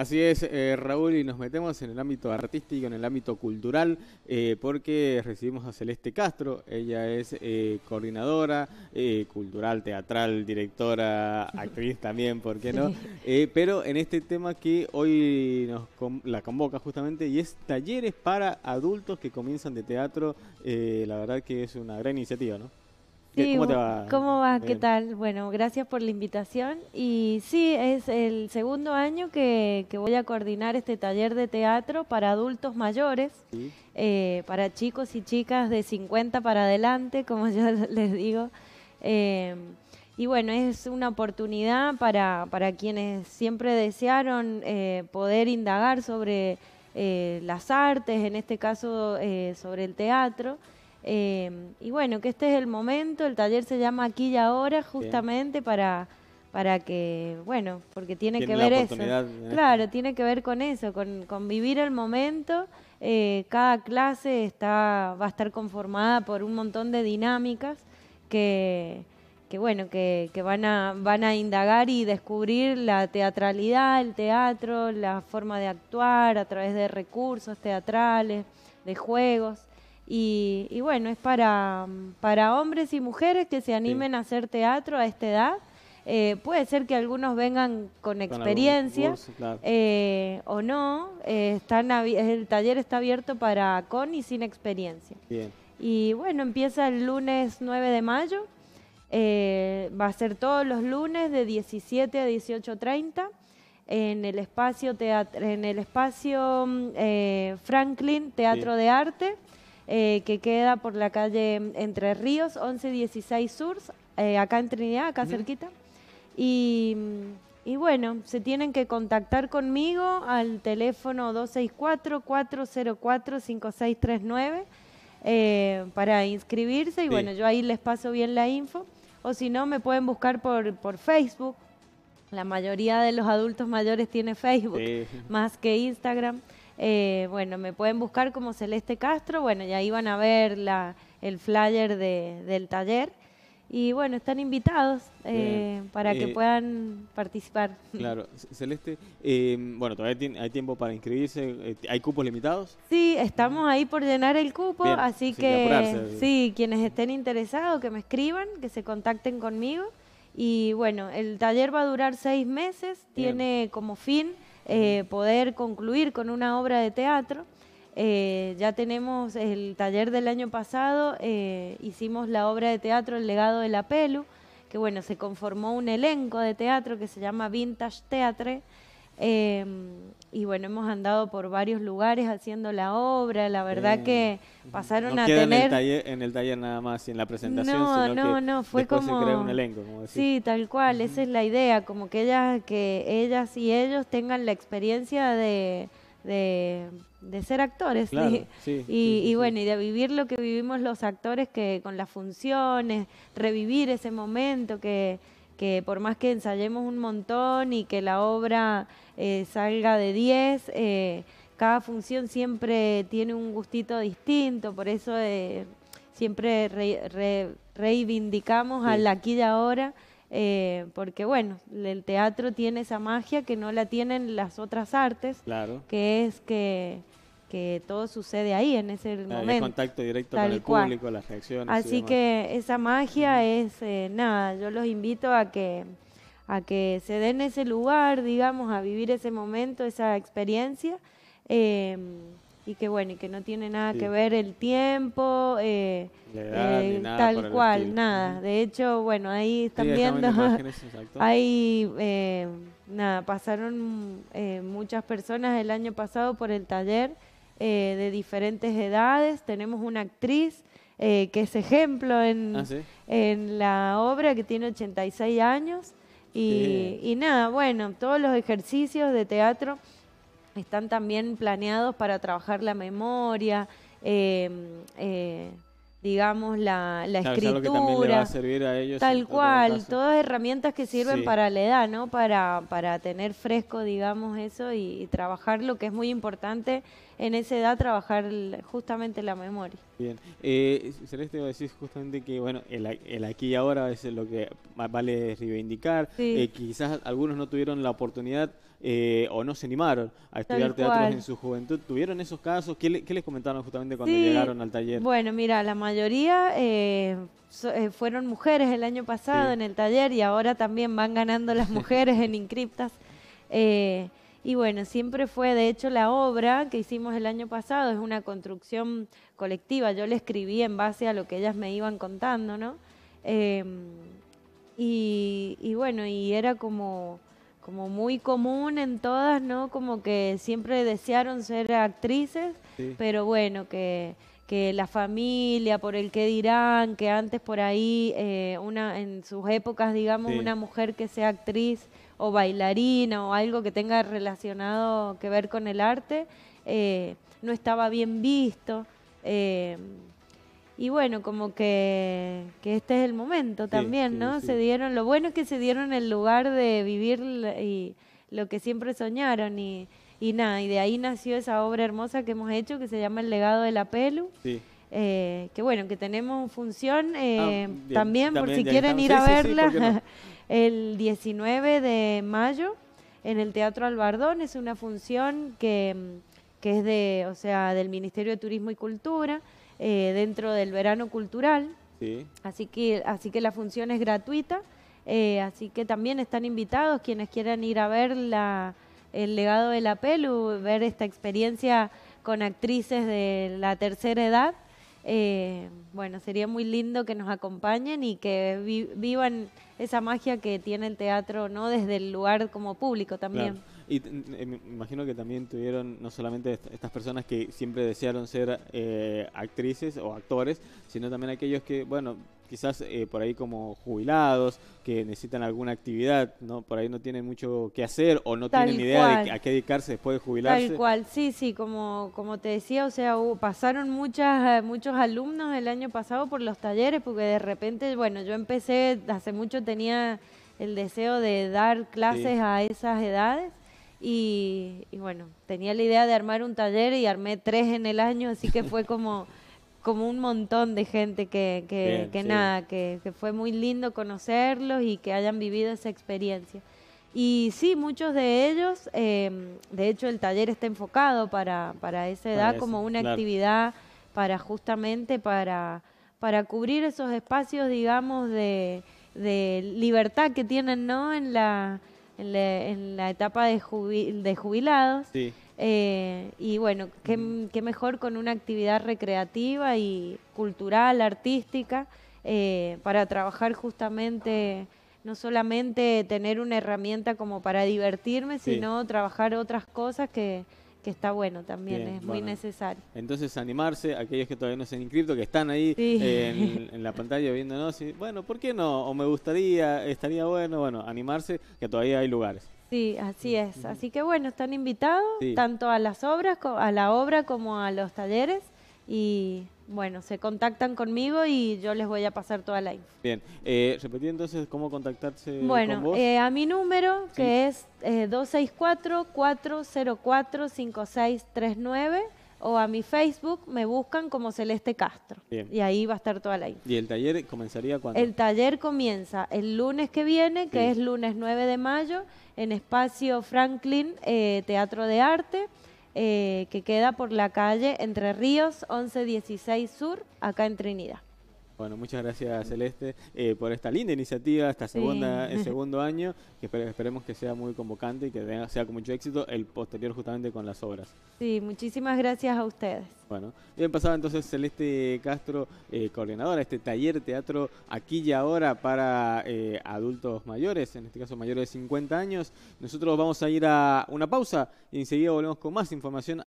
Así es, eh, Raúl, y nos metemos en el ámbito artístico, en el ámbito cultural, eh, porque recibimos a Celeste Castro. Ella es eh, coordinadora cultural, teatral, directora, actriz también, ¿por qué no? pero en este tema que hoy nos la convoca justamente, y es talleres para adultos que comienzan de teatro, la verdad que es una gran iniciativa, ¿no? ¿Cómo te va? ¿Cómo va? ¿Qué tal? Bueno, gracias por la invitación. Y sí, es el segundo año que, voy a coordinar este taller de teatro para adultos mayores, eh, para chicos y chicas de 50 para adelante, como yo les digo. Eh, y bueno, es una oportunidad para, para quienes siempre desearon eh, poder indagar sobre las artes, en este caso sobre el teatro. Em, y bueno, que este es el momento, el taller se llama Aquí y Ahora, justamente para, para que, bueno, porque tiene, que ver eso. Claro, tiene que ver con eso, con, vivir el momento. Eh, cada clase está, va a estar conformada por un montón de dinámicas que, que bueno, que, que, van, a, van a indagar y descubrir la teatralidad, el teatro, la forma de actuar a través de recursos teatrales, de juegos. Y, bueno, es para, para hombres y mujeres que se animen a hacer teatro a esta edad. Eh, puede ser que algunos vengan con, experiencia eh, o no. Eh, están el taller está abierto para con y sin experiencia. Y bueno, empieza el lunes 9 de mayo. va a ser todos los lunes de 17 a 18.30 en el espacio, en el espacio mm, Franklin Teatro de Arte. Eh, que queda por la calle Entre Ríos, 1116 Sur, eh, acá en Trinidad, acá cerquita. Y, bueno, se tienen que contactar conmigo al teléfono 264-404-5639 eh, para inscribirse y bueno, yo ahí les paso bien la info. O si no, me pueden buscar por, por Facebook. La mayoría de los adultos mayores tiene Facebook, más que Instagram. Eh, bueno, me pueden buscar como Celeste Castro, bueno, y ahí van a ver la, el flyer de, del taller. Y bueno, están invitados eh, para que eh, puedan participar. Claro, Celeste, bueno, todavía hay tiempo para inscribirse. ¿Hay cupos limitados? Sí, estamos ahí por llenar el cupo, así que sí, quienes estén interesados, que me escriban, que se contacten conmigo. Y bueno, el taller va a durar seis meses, tiene como fin eh, poder concluir con una obra de teatro. Eh, ya tenemos el taller del año pasado, eh, hicimos la obra de teatro El legado de la Pelu, que bueno, se conformó un elenco de teatro que se llama Vintage Theatre. y bueno, hemos andado por varios lugares haciendo la obra, la verdad que pasaron a tener... En el, taller, en el taller nada más, en la presentación, no, sino no, no, fue como... se crea un elenco, como Sí, tal cual, esa es la idea, como que ellas, que ellas y ellos tengan la experiencia de, de, ser actores, ¿sí? y, bueno, y de vivir lo que vivimos los actores, que con las funciones, revivir ese momento que que por más que ensayemos un montón y que la obra eh, salga de 10, eh, cada función siempre tiene un gustito distinto, por eso eh, siempre reivindicamos al aquí y ahora, porque bueno, el teatro tiene esa magia que no la tienen las otras artes, claro. que es que, que todo sucede ahí en ese momento. El contacto directo con el público, las reacciones. Así que esa magia es, eh, nada, yo los invito a que a que se den ese lugar, digamos, a vivir ese momento, esa experiencia Em, y que bueno, y que no tiene nada que ver el tiempo, eh, eh, tal cual, nada. De hecho, bueno, ahí están viendo, ahí, eh, nada, pasaron muchas personas el año pasado por el taller de diferentes edades. Tenemos una actriz que es ejemplo en, ah, en la obra, que tiene 86 años. Y, y nada, bueno, todos los ejercicios de teatro están también planeados para trabajar la memoria, em, eh, digamos, la, la escritura. tal cual, todas herramientas que sirven para la edad, ¿no? Para, para tener fresco, digamos, eso y, trabajar lo que es muy importante en esa edad, trabajar justamente la memoria. Bien. Eh, Celeste, decís justamente que, bueno, el, aquí y ahora es lo que vale reivindicar. Eh, quizás algunos no tuvieron la oportunidad eh, o no se animaron a estudiar teatro en su juventud. ¿Tuvieron esos casos? ¿Qué, les comentaron justamente cuando llegaron al taller? Bueno, mira, la mayoría eh, eh, fueron mujeres el año pasado en el taller y ahora también van ganando las mujeres en Incriptas. Y bueno, siempre fue, de hecho, la obra que hicimos el año pasado es una construcción colectiva. Yo le escribí en base a lo que ellas me iban contando, ¿no? Em, y, bueno, y era como, como muy común en todas, ¿no? Como que siempre desearon ser actrices, pero bueno, que, que la familia, por el que dirán, que antes por ahí, eh, una en sus épocas, digamos, una mujer que sea actriz o bailarina o algo que tenga relacionado que ver con el arte, eh, no estaba bien visto. Eh, y bueno, como que, este es el momento también, ¿no? Se dieron, lo bueno es que se dieron el lugar de vivir y lo que siempre soñaron y, y nada, y de ahí nació esa obra hermosa que hemos hecho que se llama El legado de la Pelu. Eh, que bueno, que tenemos función eh, ah, también, por si quieren ir a verla, el 19 de mayo en el Teatro Albardón, es una función que, que es de, o sea, del Ministerio de Turismo y Cultura, eh, dentro del verano cultural. Así, que, así que la función es gratuita. Eh, así que también están invitados quienes quieran ir a ver la, el legado de la Pelu, ver esta experiencia con actrices de la tercera edad. Eh, bueno, sería muy lindo que nos acompañen y que vivan esa magia que tiene el teatro, ¿no? Desde el lugar como público también. Y eh, me imagino que también tuvieron no solamente estas personas que siempre desearon ser eh, actrices o actores, sino también aquellos que, bueno, quizás eh, por ahí como jubilados, que necesitan alguna actividad, ¿no? Por ahí no tienen mucho que hacer o no tienen idea de a qué dedicarse después de jubilarse. Tal cual, sí, sí, como, como te decía, o sea, pasaron muchas, muchos alumnos el año pasado por los talleres, porque de repente, bueno, yo empecé, hace mucho tenía el deseo de dar clases a esas edades y, bueno, tenía la idea de armar un taller y armé tres en el año, así que fue como, como un montón de gente que, que, nada, que, fue muy lindo conocerlos y que hayan vivido esa experiencia. Y sí, muchos de ellos, em, de hecho el taller está enfocado para, para esa edad como una actividad para justamente para, para cubrir esos espacios, digamos, de, de libertad que tienen, ¿no? En la en, la, etapa de, de jubilados. Eh, y bueno, qué, mejor con una actividad recreativa y cultural, artística, eh, para trabajar justamente, no solamente tener una herramienta como para divertirme, sino trabajar otras cosas que, que está bueno también, es muy necesario. Entonces animarse, aquellos que todavía no se han inscrito, que están ahí en, la pantalla viéndonos, y, bueno, ¿por qué no? O me gustaría, estaría bueno, bueno, animarse, que todavía hay lugares. Sí, así es. Así que bueno, están invitados tanto a las obras, a la obra como a los talleres y bueno, se contactan conmigo y yo les voy a pasar toda la info. Bien, eh, repetí entonces cómo contactarse bueno, con vos. Eh, a mi número, que es eh, 264-404-5639, o a mi Facebook me buscan como Celeste Castro. Bien. Y ahí va a estar toda la info. ¿Y el taller comenzaría cuándo? El taller comienza el lunes que viene, que es lunes 9 de mayo, en Espacio Franklin eh, Teatro de Arte. Eh, que queda por la calle Entre Ríos 1116 Sur, acá en Trinidad. Bueno, muchas gracias Celeste eh, por esta linda iniciativa, esta segunda, el segundo año, que esperemos que sea muy convocante y que sea con mucho éxito el posterior justamente con las obras. Sí, muchísimas gracias a ustedes. Bueno, bien pasado entonces Celeste Castro, eh, coordinadora de este taller teatro aquí y ahora para eh, adultos mayores, en este caso mayores de 50 años. Nosotros vamos a ir a una pausa y enseguida volvemos con más información.